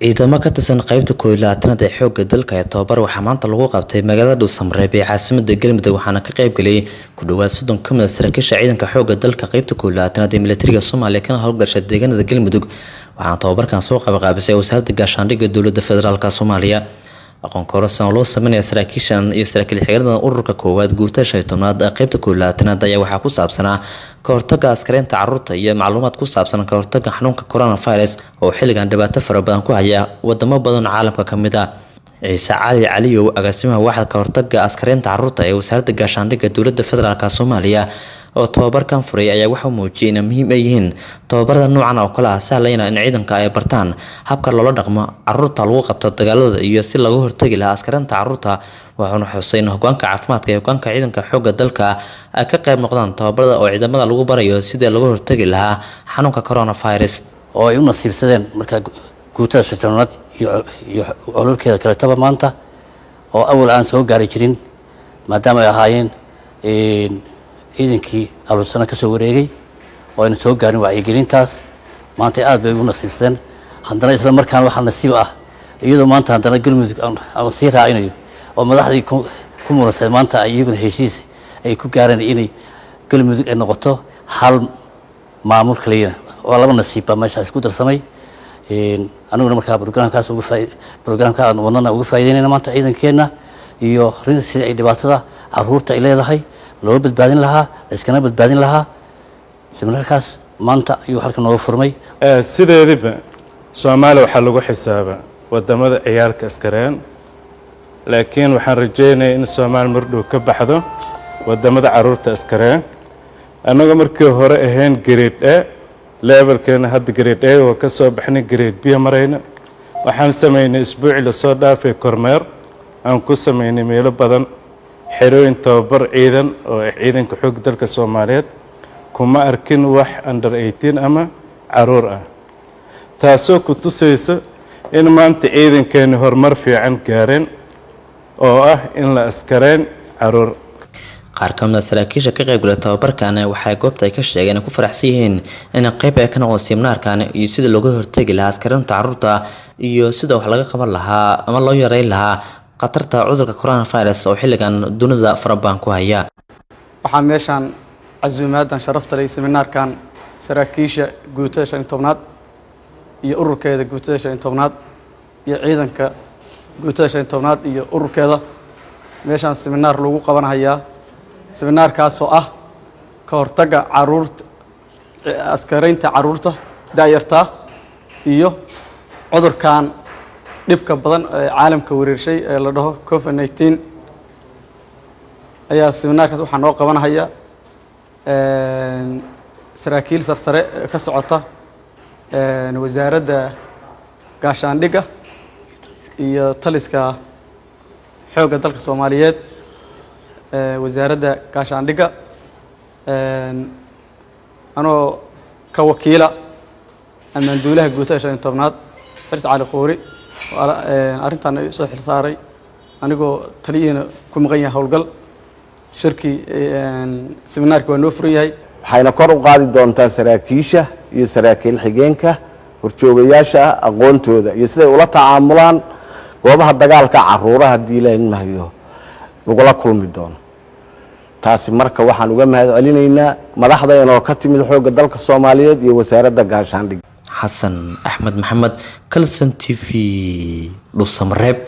ciidamo ka tirsan qeybta labaatanaad ee xoogga dalka ee tobabar waxaa maanta lagu qabtay magaalada dhuusamareeb ee caasimada galmudug waxaana ka qayb galay ku dhawaad soddon ka mid a saraakiisha ciidanka xoogga dalka qeybta labaatanaad ee militariga soomaaliya kana howlgasha deegaanada galmudug waxaana tobabarkan soo qabaqaabisay wasaaradda gaashaandhigga dowladda federaalk soomaaliya aqoon korosan oo loo sameynaya saraakiishan iyo saraakiil xigeenada ururka koowaad guutada shan tobnaad ee qeybta koow labaatanaad ayaa waxaa ku saabsanaa ka hortaga askareynta carruurta iyo macluumaad ku saabsan ka hortaga xanuunka coronavirus oo xilligan dhibaato fara badan ku haya wadamo badan caalamka ka mid ah. Ciise cali caliyow agaasimaha waaxda ka hortaga askareynta carruurta ee wasaaradda gaashaandhigga dowladda federaalk soomaaliya oo tobabarkan furay ayaa waxaa muujiyay inay muhiim ay yihiin tobabarada noocan oo kale ah sahlayna in ciidanka ay bartaan habka loola dhaqmo carruurta lagu qabto dagaalada iyo si laga hortagi lahaa askarinta carruurta waxaana xusay in hogaanka caafimaadka iyo hogaanka ciidanka xoogga dalka ay ka qayb noqdaan tobabarada oo ciidamada lagu barayo sidii laga hortagi lahaa xanuunka coronavirus. Oo ay u nasiibsadeen markaa guutada shitanaad iyo cololkeeda kaletaba maanta oo awal aan soo gaari jirin maadaama ay ahaayeen ciidankii alusano ka soo wareegay oo ayna soo gaarin wacyigelintaas. Maanta aad bay u nasiibsadeen haddana isla markaan waxaa nasiib ah iyadoo maanta haddana galmudug aan sii raacinayo oo madaxdii ku muransaday maanta iyaguna heshiis ay ku gaareen inay galmudug ay noqoto hal maamul kaliya. Waa laba nasiib baa meeshaas ku darsamay. Aniguna markaa brograamkaas brograamka aan wadnana uga faa'ideynayna maanta ciidankeenna iyo rin sida ay dhibaatada carruurta ay leedahay loo badbaadin lahaa layskana badbaadin lahaa. Seminaarkaas maanta ayuu halka nooga furmay. Sideediba soomaaliya waxaa lagu xisaabaa waddamada ciyaalka askareen. Laakiin waxaan rajeynaya in soomaaliya mardhow ka baxdo waddamada carruurta askareen. Annaga markii hore ahayn grade a levelkeena hadda grade a oo ka soo baxnay grade b marayna. Waxaan samaynay isbuuci la soo dhaafay kormeer. Aan ku samaynay meelo badan xerooyin tababar ciidan oo ciidanka xoog dalka soomaaliyeed kuma arkin wax under eighteen ama carruur ah. Taasoo ku tusaysa in maanta ciidankeeni horumar fiican gaareen oo ah in la askareyn carruur. Qaar ka mid a saraakiisha ka qaybgalay tobabarkan waxay goobta ay ka sheegeen ku faraxsan yihiin inay qayb ay ka noqdo siminaarkan iyo sida looga hortegi lahaa askarinta carruurta iyo sida wax laga qaban lahaa ama loo yareyn lahaa khatarta cudurka coronavirus oo xilligan dunida farabadan ku haya. Waxaa meeshaan casuumaadan sharafta leh seminaarkan saraakiisha guutada shan iyo tobnaad iyo ururkeeda guutada shan iyo tobnaad iyo ciidanka guutada shan iyo tobnaad iyo ururkeeda. Meeshaan seminaar lagu qabanhayaa seminaarkaasoo ah ka hortagga carruurta askareynta carruurta daayartaa iyo cudurkan dhibka badan ee caalamka wareershay ee la dhaho covid nineteen ayaa seminaarkaas waxaa noo qabanahaya saraakiil sarsare ka socota wasaaradda gaashaandhigga iyo taliska xoogga dalka soomaaliyeed wasaaradda gaashaandhigga anoo ka wakiila ammaanduulaha guutada shan iyo tobnaad xirsi cali qoori arrintan soo xil saaray. Anigoo taliyihiina ku maqan yahay howlgal. Shirkii seminaarki waa noo furan yahay. Waxayna kor u qaadi doontaa saraakiisha iyo saraakiil xigeenka horjoogayaasha aqoontooda iyo siday ula tacaamulaan goobaha dagaalka caruuraha haddii laynmahayo lagula kulmi doono. Taasi marka waxaan uga mahad celinaynaa madaxdaynoo ka timid xoogga dalka soomaaliyeed iyo wasaaradda gaashaandhig xasan axmed maxamed calson t v dhuusamareeb